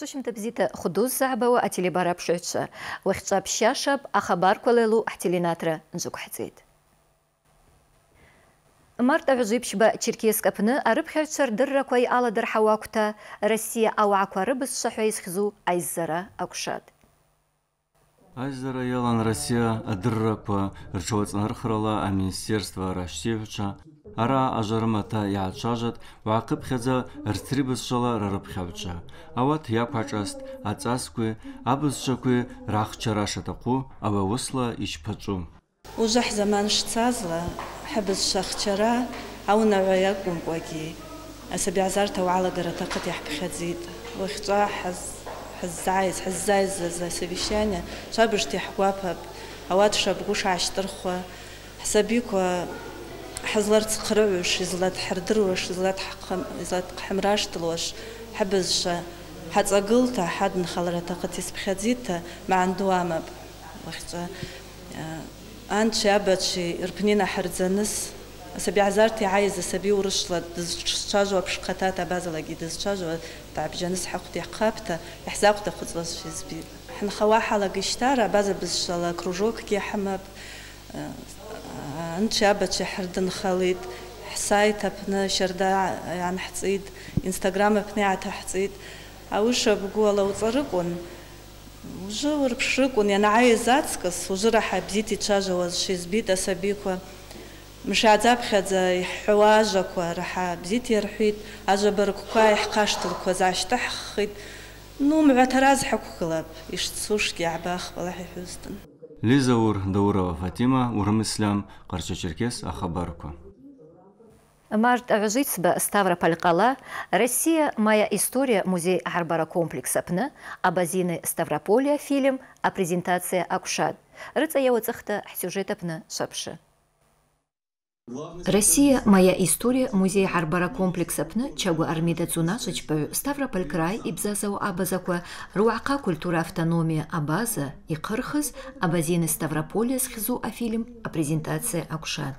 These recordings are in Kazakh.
Шушимда бзита худуз заъбауа ателебара пшгӏвчва, уахьчӏва пщашаб ахабарквалайлу хӏтеленатра нджвыквхӏцӏитӏ. март агӏвжвипщба черкесск апны арыпхьагӏвчва рдырраква йъаладырхӏауа акӏвта Россия ау ауагӏаква рыбызшвахӏва йызхьзу айззара акушад. Азара ялан Россия адырраква а аминистерство ращтигӏвчва ара ажарымата иаацәажәат уааҟыԥхьаӡа рцри бызшала рарыԥхьаҩцәа ауат иақәаҿаст аҵасқәеи абызшақәеи рахчара шаҭаху ауаусла ичԥаҵәу ужаҳ заман шцазла ҳыбызшва ахчара аунаҳәа иакәымкәагьы асаби азарҭа уалагара аҭахыҭ иаҳԥхьаӡит уахьҵәа ҳаззааиз ҳаззааиз асовещание шабышти ҳгәаԥап Ават шабгәы шаашьҭырхуа ҳсабиқәа حزلر تقرعوش يزلات حردروش يزلات حقم يزلات حمراش تلوش حبزشة حد أقلتا حد نخلرتا قتيس بخديتا ما عنده عمب وقت أنت آه، شابت شي ربنينا حرزنس أسبي عزارتي عايزة سبي ورشلة دزتشاجوا بشقتاتا بازا لقي دزتشاجوا تعب جنس حقتي حقابتا إحزاقتا خزلش زبي حنخواحة لقي شتارة بازا بزشلا كروجوك كي حمب آه، أنت شابتشي حردن خليط حسايت أبنا شردا يعني حتصيد إنستغرام أبني عتا حتصيد أوش بقول وطرقون уже وربشركون يعني عايز أتسكس وجرى حبزيتي تشاجوا شيزبيت أسابيكوا مش عذاب خذ حواجك راح بزيت يرحيت أجبرك كواي حقاشتل كوزاش تحخيت نو معتراز حكو Лиза Ур, Даурова Фатима, Урмислям, Карча-Черкес, Ахабарку. Март Авжицба Ставрополь қала Россия моя история музей Арбара комплекса пны абазины ставрополия фильм а презентация Акушад. Рыца я сюжета пны. Россия моя история. Музей Арбара комплекса пны. Чагу армида цунашечпаю Ставрополь край ибзазау абазаква. Руака культура автономия абаза и кырхыз Абазины Ставрополя схизу а фильм а презентация Акушад.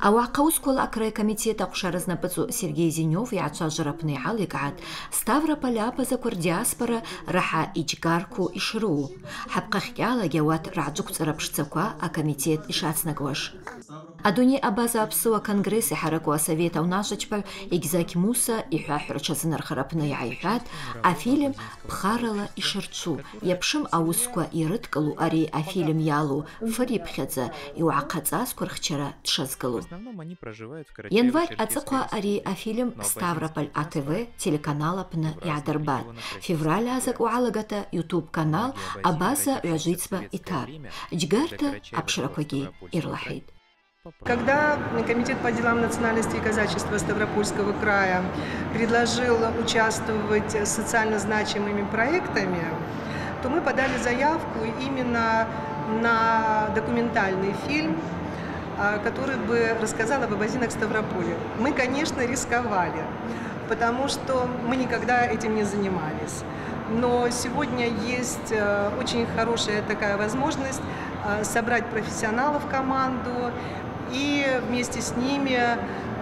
Ауаҟаус кол акрай комитет ақушара знапыцу Сергей Зинев иаацәажәарапны иҳаликаат Ставрополь абазақәа рдиаспора раҳа иџьгарқәоу ишруу. Ҳапҟахьҟьалагьы ауат рааӡәықәҵара ԥшӡақәа акомитет ишацнакуаш. Адунеи абаза аԥсыуа конгресс иҳараку асовет аунашьаҿбаҩ Егьзақь Муса иҳәаҳәара ҽазынархара аԥны иааиҳәат афильм ԥхарала ишарцу иаԥшым аусқәа ирыдкылу ари афильм иалоу фыр иԥхьаӡа иуаахаҵазқәа рхьчара дшазгылоу январь аҵыхәа ари афильм ставрополь атв телеканал аԥны иаадырбат февраль азак уалагата youtube канал абаза ҩажәицба иҭар џьгарҭа аԥшрақәагьы ирлаҳәит Когда Комитет по делам национальности и казачества Ставропольского края предложил участвовать с социально значимыми проектами, то мы подали заявку именно на документальный фильм, который бы рассказал об абазинах Ставрополя. Мы, конечно, рисковали, потому что мы никогда этим не занимались. Но сегодня есть э, очень хорошая такая возможность э, собрать профессионалов в команду, и вместе с ними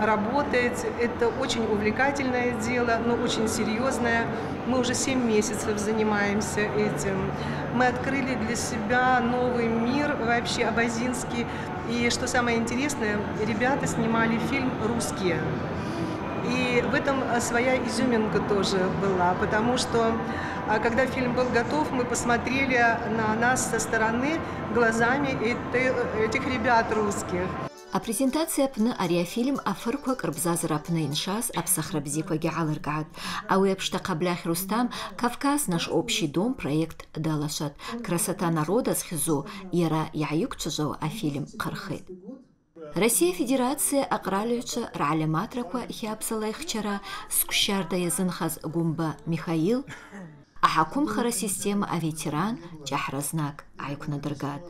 работать. Это очень увлекательное дело, но очень серьезное. Мы уже 7 месяцев занимаемся этим. Мы открыли для себя новый мир вообще абазинский. И что самое интересное, ребята снимали фильм «Русские». И в этом своя изюминка тоже была, потому что а, когда фильм был готов, мы посмотрели на нас со стороны глазами этих ребят русских. Апрезентациаԥны ари афильм афырқәак рыбзазара аԥны иншаз аԥсахра бзиақәагьы алыркаат ауи аԥшҭа ҟаблахь рустам кавказ наш общий дом проект далашат. Красота народа зхьзу иара иааиқәцәажәо афильм ҟархеит Россия Федерация аҟралҩцәа рዓлиматрақәа хьаԥсала ихчара сгәшьарда иазынхаз Гәымба Михаил аҳақәымхара система аветеран ҷаҳразнак айкунадыргат.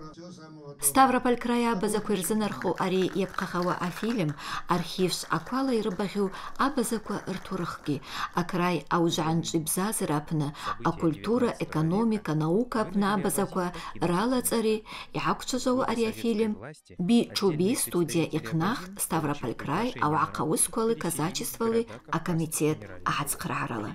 Ставрополь края базаква ирзынарху ари иапхахауа афильм архивс аквала ирыбагъьу абазаква ртурыхгьи акрай аужвгӏанчӏви бзазара апны акультура, экономика, наука апны абазаква ралацӏари йгӏаквчважвауа ари афильм би чуби студия йхънахтӏ Ставрополь край ауагӏахъа уысквали казачествали акомитет агӏацхъргӏарала.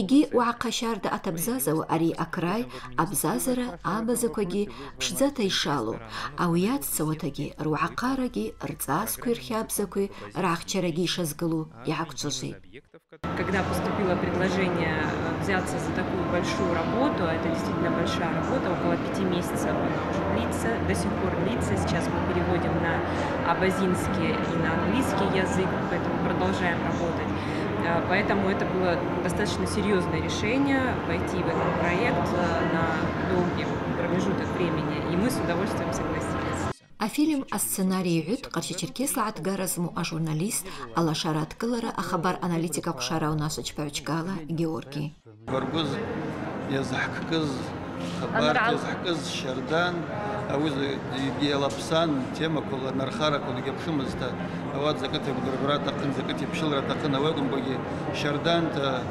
Йгьи уагӏахъа щарда атабзазауа ари акрай абзазара абазаквагьи пшдзата йшалу, ауи йаццауатагьи руагӏахъарагьи рцӏаскви рхабзакви рахчарагьи йшазгылу йгӏаквчважвитӏ. Когда поступило предложение взяться за такую большую работу, а это действительно большая работа, около пяти месяцев она уже длится, до сих пор длится. Сейчас мы переводим на абазинский и на английский язык, поэтому продолжаем работать. Поэтому это было достаточно серьезное решение войти в этот проект на долгий промежуток времени, и мы с удовольствием согласились. Афилим о сценарии ют Карчичеркес Атгаразму а журналист Алла Шарат Кылара Ахабар аналитика Кушара у нас Чпавичкала Георгий. Горгуз Язахкыз Хабар Язахкыз Шардан а Аузы Гелапсан тема кула Нархара кула вот за закаты Бургра тақын закаты Пшилра тақын Авагум боги Шардан та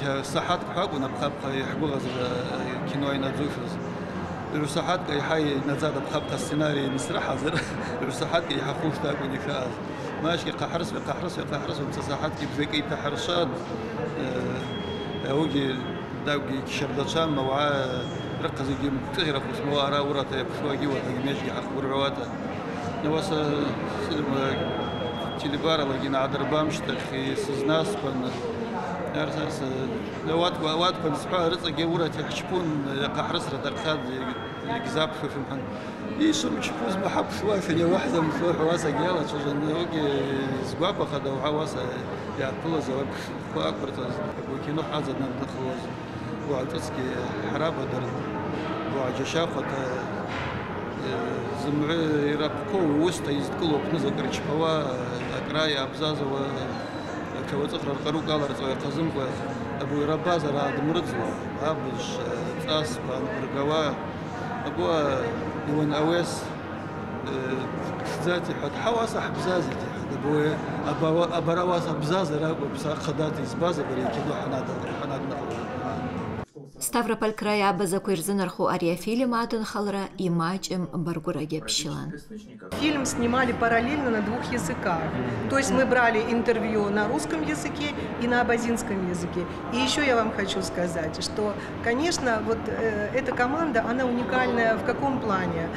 э, Сахат Хагу Напхаб Хагу э, Кино и Надзушыз الوساحات كي حای نزد بخبق السيناري مسرح حاضر. الوساحات كي حفوش تاكو نكاز ماشي قحرس بقحرس بقحرس ومساحات كي بذكي تحرشات آه، هوجي داوجي شردشان موعى رقز يجي متغرق اسمه أرا ورطة بشواجي وتجميش يحفور عواتا نواس آه، آه، تلبارة لجينا عدربامش تخي سزناس بنا درسرس لوات وات بنسبة رزق جورة تكشبون قحرس ردرخاد جزاب في فمحن يشر مشبوز محب شوي في واحدة مثل حواسة جالة شو جنوج زبابة خدا وحواسة يعني كل زواب فأكبر تز وكينو حازد نبدخوز نعم وعتسكي حرابة در وعجشافة زمع يرققوا وسط يزدقلوا بنزق رجحوا أكراي أبزازوا كوزخ رقرو قال رزوي قزم أبو رباز راد مرزوا أبوش تاس بان برقوا أبو يون أويس ذاتي حد حواس حبزازي حد أبو أبو أبرواس راقو بسا خداتي زبازة بريكي دو حناد حناد Ставрополь край абазаква ирзынарху ари афильм адынхалра имачӏым баргвырагьи апщылан. Фильм снимали параллельно на двух языках. То есть мы брали интервью на русском языке и на абазинском языке. И еще я вам хочу сказать, что, конечно, вот э, эта команда, она уникальная в каком плане?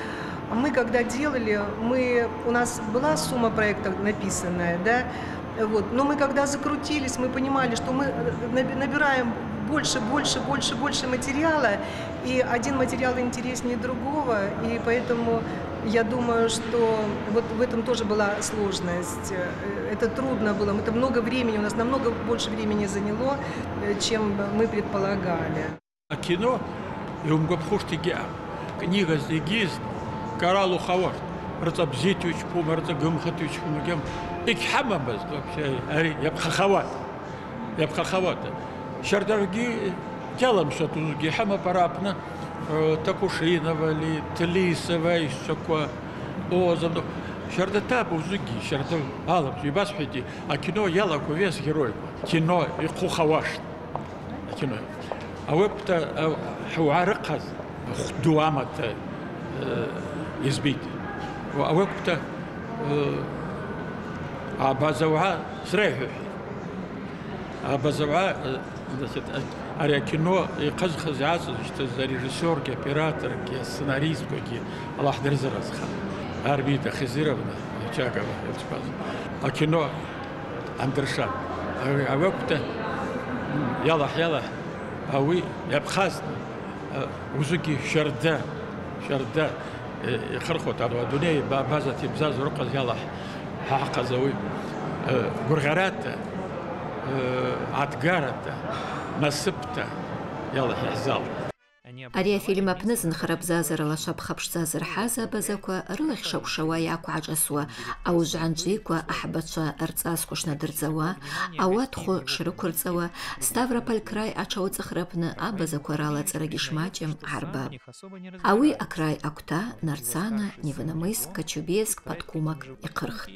Мы когда делали, мы, у нас была сумма проектов написанная, да, вот, но мы когда закрутились, мы понимали, что мы набираем больше, больше, больше, больше материала, и один материал интереснее другого, и поэтому я думаю, что вот в этом тоже была сложность. Это трудно было, это много времени, у нас намного больше времени заняло, чем мы предполагали. А кино, юмгапхуштиги, книга здесь, каралу хавар, рца бзитюч пум, рца гымхатюч пум, гем, икхамабаз вообще, ари, ябхахават, ябхахават. Шардарги тялом шатузги, хама парапна, Такушинова ли, Тлисова, кое, Озам, Шардата бузуги, шарда алам, и басхити, а кино яла вес герой, кино и хухаваш, кино. А вебта хуарыказ, дуамата избит. А вебта а базауа срехи. А базауа значит, ари кино иҟызхыз иаҵазшьҭыз арежиссиоргьы операторгьы сценаристкәагьы аллаҳ дырзыразха арбита хизировна чагова эльчпаз акино андершан авекта ялах ялах ауи иаԥхазны узугьы шьарда шьарда ихырхәот адунеи базаҭ ибзаз рыҟаз ялаҳ ҳаҟаз ауи гәырӷьарата آه، عتقارته مسبته يلا حزار Ари афильм апны зынхара бзазара лашапха ԥшӡа зырҳаз абазақәа рылахьшакәшауа иақәаҿасуа аужәанҿикәа аҳбацәа рҵасқәа шнадырҵауа ауаҭхәы шрықәырҵауа ставрополь краи аҟны абазақәа ралаҵарагьы шмаҷым ҳарбап ауи акраи акәта нарцана невономыск кочубейск подкумак иҟырхт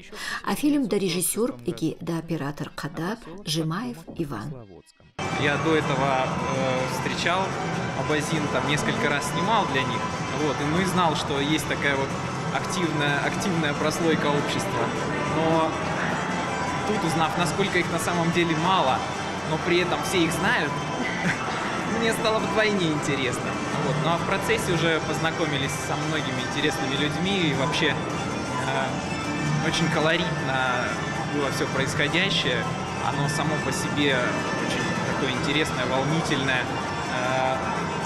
афильм дорежиссер егьи дооператор Қадап Жимаев Иван. Я до этого э, встречал Абазин, там несколько раз снимал для них. Вот, и ну и знал, что есть такая вот активная, активная прослойка общества. Но тут узнав, насколько их на самом деле мало, но при этом все их знают, мне стало вдвойне интересно. Вот. Ну а в процессе уже познакомились со многими интересными людьми и вообще э, очень колоритно было все происходящее. Оно само по себе очень такое интересное, волнительное, э,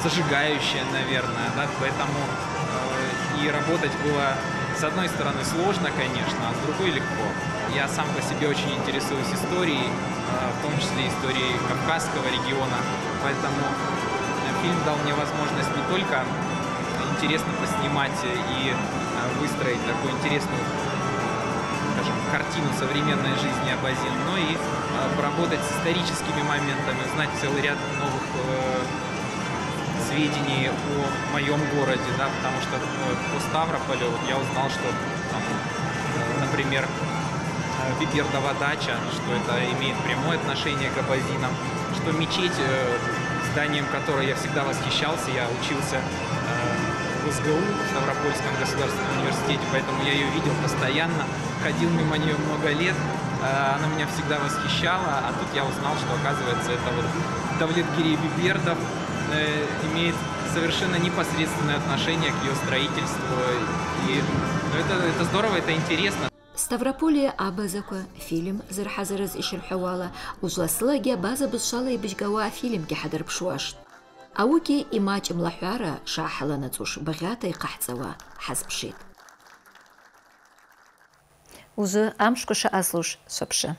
зажигающее, наверное, да, поэтому э, и работать было с одной стороны сложно, конечно, а с другой легко. Я сам по себе очень интересуюсь историей, э, в том числе историей Кавказского региона, поэтому фильм дал мне возможность не только интересно поснимать и выстроить такую интересную картину современной жизни Абазин, но и э, поработать с историческими моментами, узнать целый ряд новых э, сведений о моем городе, да, потому что э, по Ставрополю вот я узнал, что, там, э, например, Бибердова дача, что это имеет прямое отношение к Абазинам, что мечеть, зданием которой я всегда восхищался, я учился в СГУ, в Ставропольском государственном университете, поэтому я ее видел постоянно, ходил мимо нее много лет, она меня всегда восхищала, а тут я узнал, что, оказывается, это вот Давлет Гирей Бибердов э, имеет совершенно непосредственное отношение к ее строительству, и ну, это, это здорово, это интересно. ставрополия абазаква фильм. Зырҳазырыз ишырҳәауала ужәласылагьы абаза бызшала ибыжьгауа афильмгьы ҳадырԥшуашт аугьы имаҷымлаҳәара шааҳаланаҵуш бӷьата иҟаҳҵауа ҳазԥшит узы амшқәа шаҟазлуш шәаԥшы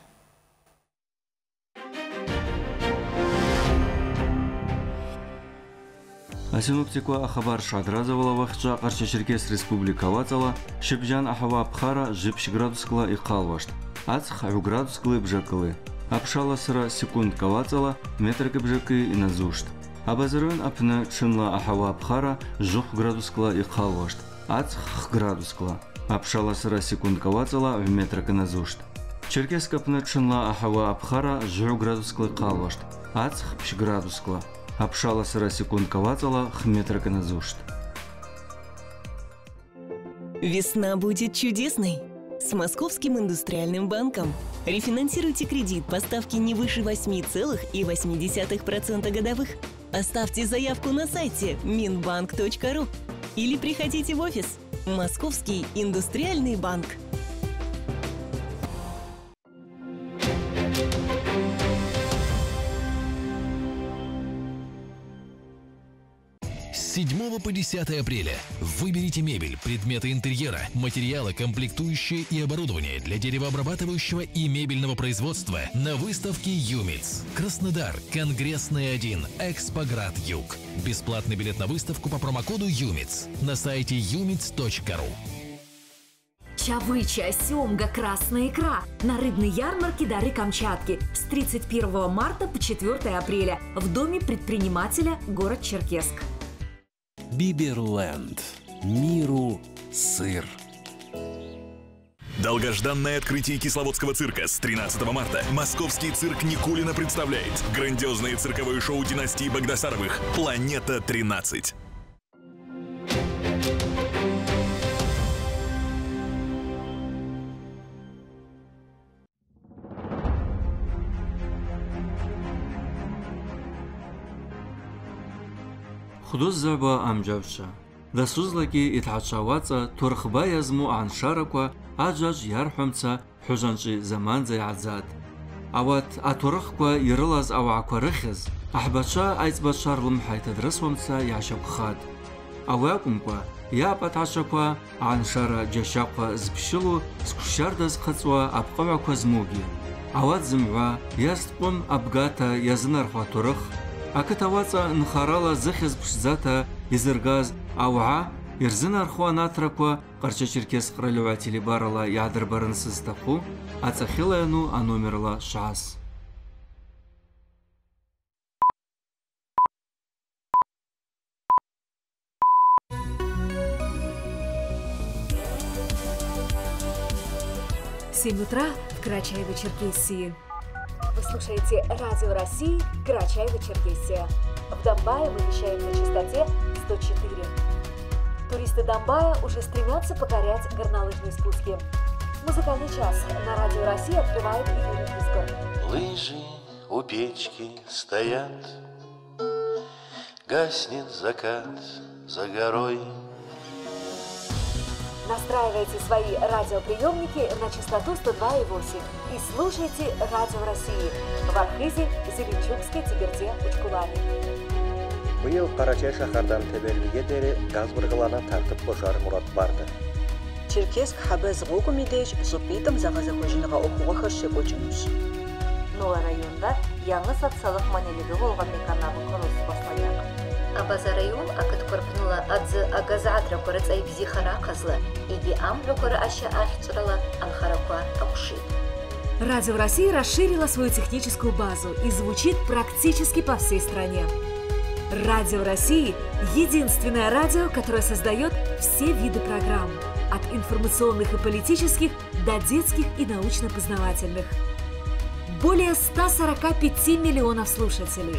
асиноптиква ахабар шадразовала вахча қарча черкес республика вацала шибжан ахава пхара жипш градускла иқалвашт ацх ау градускли бжакли апшала сыра секунд кавацала метр бжаки иназушт Абазарон апны чынла ахава пхара жух градускла иқалвашт ац градусла. Апшаласыра секундкавацала в метракана зушт. Черкеска пнетшинла ахава Абхара жю градускла калвашт. Ац пш градускла. Апшаласыра секундкавацала х метракана зушт. Весна будет чудесной! С Московским индустриальным банком. Рефинансируйте кредит по ставке не выше 8,8% годовых. Оставьте заявку на сайте minbank.ru или приходите в офис. Московский индустриальный банк. 7 по 10 апреля выберите мебель, предметы интерьера, материалы, комплектующие и оборудование для деревообрабатывающего и мебельного производства на выставке «Юмиц». Краснодар, Конгрессный 1, Экспоград Юг. Бесплатный билет на выставку по промокоду «Юмиц» на сайте юмиц.ру. Чавыча, семга, красная икра на рыбной ярмарке Дары Камчатки с 31 марта по 4 апреля в Доме предпринимателя город Черкесск. Биберленд. Миру сыр. Долгожданное открытие Кисловодского цирка с 13 марта. Московский цирк Никулина представляет грандиозное цирковое шоу династии Багдасаровых «Планета 13». хәдыззаба амџьабцәа дасузлагьы иҭаацәауаҵа ҭурхба иазму ааншарақәа аӡәаӡә иарҳәамца ҳәыжанҿи заманӡа иааӡат ауат аҭурыхқәа ирылаз ауаақәа рыхьыз аҳбацәа аиҵбацәа рлымҳа иҭадрысуамца иаашьақәхат ауи акәымкәа иап аҭаацәақәа ааншара џьашьахәа зԥшьыло скәшьарда зхыҵуа апҟыҩақәа змоугьы ауат зымгӏва иазтҟәым абгата иазынархо акытаваца нхарала зыхьыз пшзата изыргаз ауа ирзынархуа натраква қарча-черкес қыралеватели барала ядыр барынсыз тапу ацахилаяну анумерла шас Семь утра в Карачаево-Черкесии. Вы слушаете Радио России Карачаево-Черкесия. В Донбайе мы вещаем на частоте 104. Туристы Донбая уже стремятся покорять горнолыжные спуски. Музыкальный час на Радио России открывает Юрий Писков. Лыжи у печки стоят, Гаснет закат за горой. Настраивайте свои радиоприемники на частоту 102,8 и слушайте Радио России в Архизе, Зеленчукске, Тиберде, Учкулане. биыл карачай шаһардан тебелбиге дери газ быргылана тартып кошар мурат барды. Черкесск хабез гуку мидеш зупитым загаза көжиныга окууга хыршы көчүнүш Нола районда яңы социалдык маанилиги болгон меканабы курулушу башталган Абаза район акыт корпунула адзы агазаатра корыцай бзихара казлы иги амбра кора аша ахчрала анхараква акушит. Радио России расширила свою техническую базу и звучит практически по всей стране. Радио России – единственное радио, которое создает все виды программ. От информационных и политических до детских и научно-познавательных. Более 145 миллионов слушателей.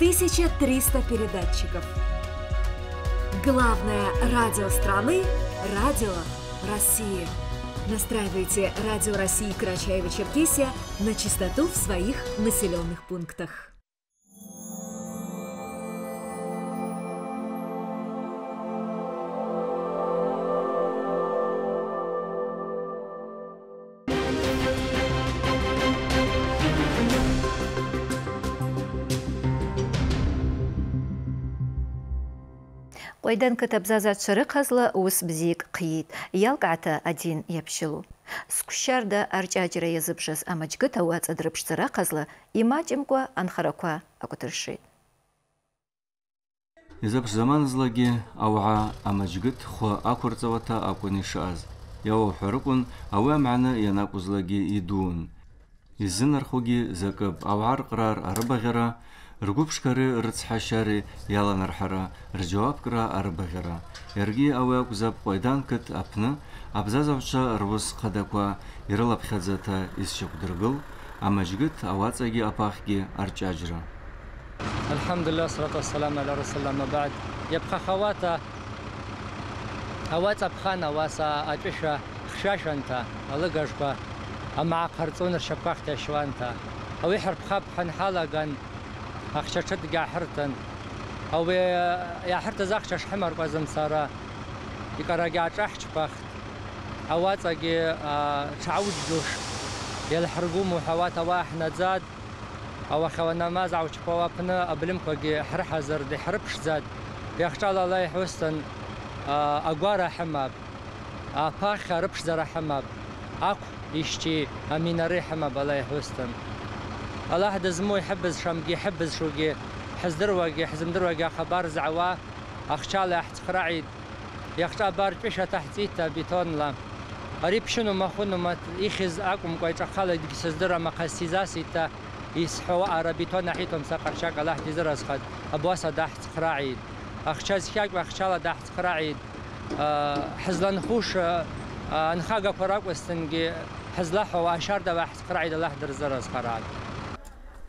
1300 передатчиков. Главное радио страны – Радио России. Настраивайте Радио России Карачаево-Черкесия на частоту в своих населенных пунктах. Ойдан кітапзаза чыры қазлы ус бзик қиит, ялқаты один япшылу. Скушарда арчаджира языпшыз амачгы тауац адрыпшцыра қазлы имачимква анхараква акутыршит. Изапш заманызлаги ауаа амаџьгыҭ хәы ақәырҵауата акәын ишааз. Иауҳәарыкәын ауи амעны ианакәызлагьы идуун. Иззынархогьы закып ауаа рҟрар арыбаӷьара, ргәыԥшқареи рыцҳашьареи иаланарҳара, рџьауаԥкра арбаӷьара. Иаргьы ауаҩ акәзап Ҟәаидан қыҭ аԥны абзазаҩцәа рус хадақәа ирылаԥхьаӡата изшьақәдыргыл, амаҷгыҭ ауаҵагьы апахги арҷаџьра. Алҳамдулилла, салату вассалам аля расулла мабад. Иаԥхахауата ауаҵа ԥхан ауаса аҵәышәа хшәашәанҭа алыгажқәа амаа ҟарҵон ршьапқәа хҭиашьуанҭа. Ауи ҳарԥхап ҳанҳалаган أخشاشت قا حرتن أو يا حرت زخشش حمر قزم سارا يقرا قا تحش بخت اواتقي تعود جوش يلحرقوم وحواتا وإحنا زاد أو خوانا مازع وشبوابنا ابلمكوغي حرحة دي حربش زاد يخشى الله يحوستن اقوارا حماب افاخ حربش زر حماب اكو يشتي امين ريح حماب الله يحوستن الله حد زمو يحبز شمقي يحبز شوقي. حز دروقي حزم دروقي خبر زعوا. أخشال أحت خراعيد يخشى بار بيشة تحتيتا بيتون لا. قريب شنو ما خونو ما يخز أقوم أكم كوي دي دقس درا ما قسيزاسي تا يسحوا عربيتون نحيتهم سقر شاق. الله حد تزر أسخد أبواسا دحت خراعيد أخشى زكاك واخشال دحت خراعيد آه، حزلان خوش آه، آه، أنخاقا فراق وستنجي حزلاحو وأشار دوا حت خراعيد الله درزر أسخراد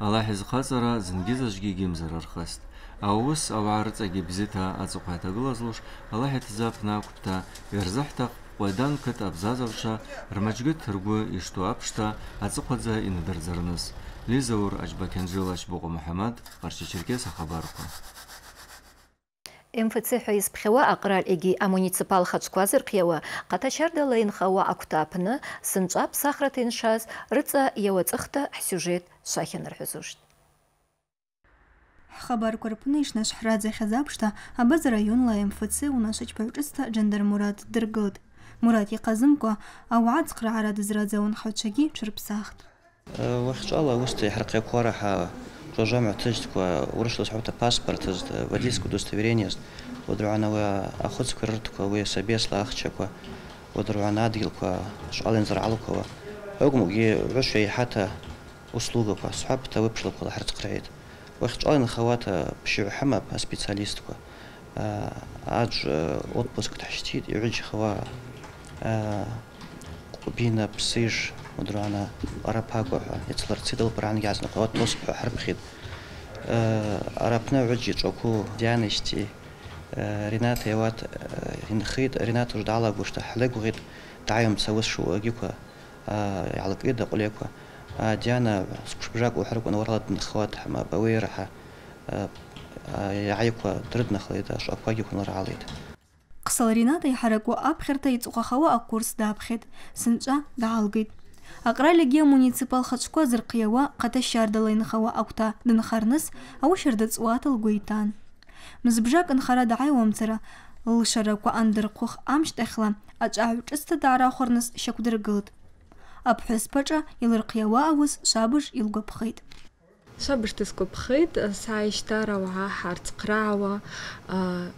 Ала хазара зынгьы аӡәгьы гимзар архаст. Аус ауаа рыҵагьы бзиҭа аҵыхәа иҭагылазлош, Аллаҳ иҭзаапны ақәԥҭа, верзахта Уайдан қыт абзазавша, рмаҷгыт ргәы ишту аԥшҭа аҵыхәаӡа инадырӡарныс. Лизаур Аҷбақьанжыла Ашьбоҟа Мухаммад, Ҟарча-Черкес Ахабарху. мфц ҳәа изԥхьауа Акрал Иги амуниципал хаҿқәа зырқиауа ҟаҭашьардала инхауа ақәҭа аԥны сынҵәа шаз, рыца рыҵа иауаҵыхта сюжет шахенрҳәызушт ҳхабарқәа рҟны ишнашҳраӡахьаз аԥшҭа абаз раионла мфц унашыџьбаҩ ҿыцта џьандар-мурад дыргылт мурад иҟазымкәа ауаа цхраара дызраӡауа анхаҩцәагьы ҽырԥсахт уахьҿала э, усти ҳарҟиақәара ҳа ҿожамҩа ҭыжьтқәа урышлас ҳәоута паспортызт водительское удостоверениест уадыргӏан ауи ахыцқәа рыртқәа уи асабесла ахчақәа уадыргӏан адгьылқәа шҟала инзыргӏалқәауа акәмгьы ҩышәа еиҳата услугов асхабта выпшлыпхыл хӏырцхърает. Уахьчӏвалин хауата пщыгӏвхӏымап аспециалистква. Аджв отпуск дхӏщтитӏ, йгӏвыджьхауа э, къвбина псыж мудрана къарапакӏвахӏва йацлырцитӏ э, лпыргӏан йгьгӏазныкъва отпускхӏва хӏырпхитӏ. Э, Арапны гӏвыджь йчӏвакву дянищти Ринат Яват инхитӏ, Ринат уж дгӏалагушта хӏлыгвгъитӏ, дгӏайымцауыс шуъагьиква йгӏалкӏитӏ акъвльаква. جانا سكشبجاك وحرك أنا ورلت نخوات حما بويرها يعيقوا درد نخليدا شو أكواجي كنا رعاليدا قصالرينا يحركوا أبخرتا يتوقخوا أكورس دابخد سنجا دعالقيد аҟралегьы амуниципал хацәқәа зырқиауа ҟата шьардала инхауа агәҭа дынхарныс аушьар дыҵуата лгәы итан мызбжак нхара дааиуамцара лшарақәа андырхәых амшьҭахьла дара ҿыцта даарахәарныс шьақәдыргылт Апхӏвыспашӏа йлырхъйауа ауыс швабыж йылгвапхитӏ. Швабыж тысгвапхитӏ, сгӏайщтара ауагӏа хӏгӏарцхърагӏауа,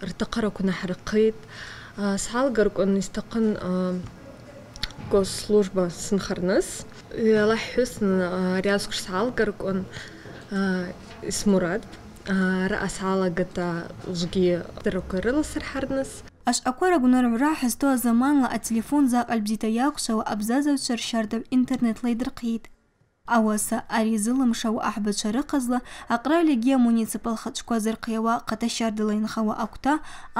ртахъыраква нахӏырхъитӏ. Сгӏалгарквын йстахъын госслужба сынхарныс. Алахӏхӏвысын рязквш сгӏалгарквын Исмурад ръасгӏалагата ужвгьи дыраква рыласырхӏарныс. Ашвъаква рагвныргӏвра хӏызту азаманла ателефон закъыль бзита йахвшвауа абзазагӏвчва рщардагӏв интернетла йдырхъйитӏ. Ауаса ари зылымшауа ахӏбачва рыхъазла Акъра Легия муниципал хачӏвква зырхъйауа къата щардала йынхауа аквта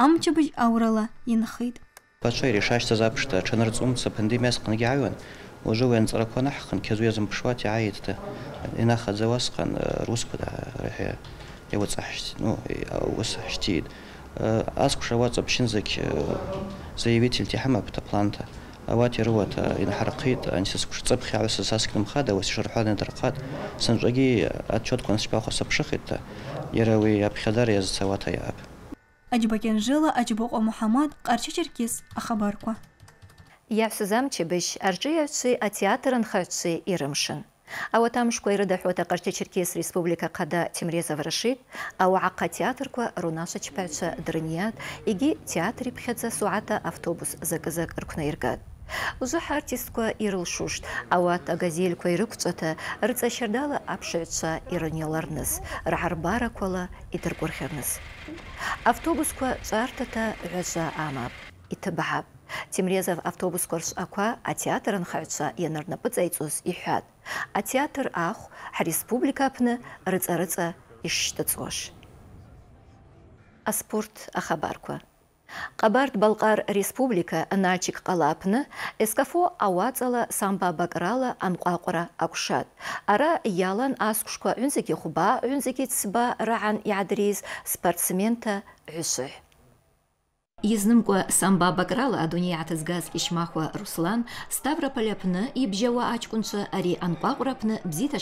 амчыбыжь аурала йынхитӏ. Бачва йрешащта запшта тшанырцӏумца пандемия схъангьгӏагӏвын уже уенцӏраква нахӏхын кьазу йазымпшуата йгӏайтӏта йнахадзауасхъан русква рахӏа йауацӏахӏщт, ну, ауысхӏщтитӏ. Асквша WhatsApp щынзык заявитель тихӏымапӏта планта. Ауат йрыуата йнахӏырхъитӏ, ансисквш цӏыпх йгӏуса саскнымхатӏ, ауас йшырхӏван йдырхъатӏ. Сынчӏвагьи отчетква насчпахуа сапшыхитӏта, йара ауи апхьадар йазцауата йаъапӏ. Аџьбакьанжыла Аџьбакъва Мухӏамад Къарча Черкес ахабарква. Йагӏвсызамчыбыжь аршӏыйагӏвчви атеатрынхагӏвчви йрымшын. Ауат амшква йрыдахӏвуата Къарча Черкес Республика Хъада Темрезов Рашид ауагӏахъа театрква рунашвачпагӏвчва дрынйатӏ йгьи театр йпхьадза сугӏата автобус закӏы-закӏ рквнайыргатӏ. Ужвы артистква йрылшуштӏ, ауат агазельква йрыквчӏвата рыцӏа щардала апшыгӏвчва йрынйаларныс, ргӏарбараквала йдыргвырхьарныс. Автобусква йтыбгӏапӏ. Темрезов автобусква ршвъаква атеатрынхагӏвчва йанырнапӏыцӏайцӏуз йхӏватӏ. Атеатр ахв хӏреспублика апны рыцӏа-рыцӏа йшщтӏыцӏуаш. Аспорт ахабарква. Къабард-Балкъар Республика Нальчик къала апны эскафо ауацӏала самба бакӏрала анкъвакъвра акӏвшатӏ. Ара йалан асквшква гӏвынзыкӏи хвба, гӏвынзыкӏи цба рагӏан йгӏадрийыз спортсмента гӏвшвыхӏ. Йызнымкӏва самба бакӏрала адуней гӏатызгаз йшмахва Руслан Ставрополь апны йбжьауа ачкӏвынчва ари анкъвакъвра апны бзита.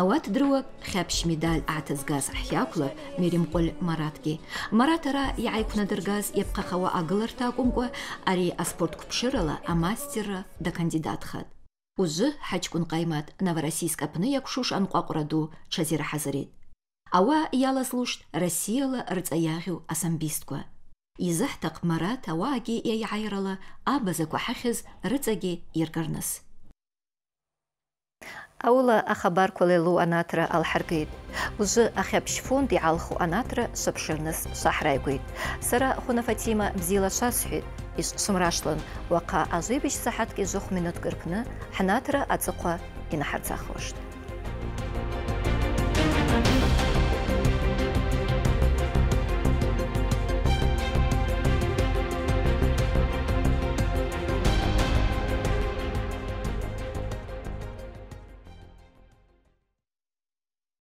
Ауат дрыуак хьапщ медаль гӏатызгаз хӏхаквла Меримкъвыл Маратгьи. Марат ара йгӏайквнадыргаз йапхъахауа агыларта акӏвымкӏва ари аспорт квпшырала амастерра дакандидатхатӏ. Ужвы Хӏачкӏвын Къаймат Новороссийск апны йакӏвшуш анкъвакъвра ду тшазирахӏазыритӏ. Ауа йалазлуштӏ Россияла рыцӏа асамбистква. Йзыхӏтахъ Марат ауагьи йайгӏайрала абазаква хӏыхьыз рыцӏагьи Аула ахабарква лелу анатра алхӏыргитӏ. Ужвы ахьапщ фонд йгӏалху анатра швапшырныс швахӏрайгвитӏ. Сара Хуна Фатима бзила швасхӏвитӏ, йшвмрашлын, уахъа ажвибыжь сахӏаткӏи жвых минуткӏ рпны хӏнатра ацӏыхъва йнахӏырцахуаштӏ.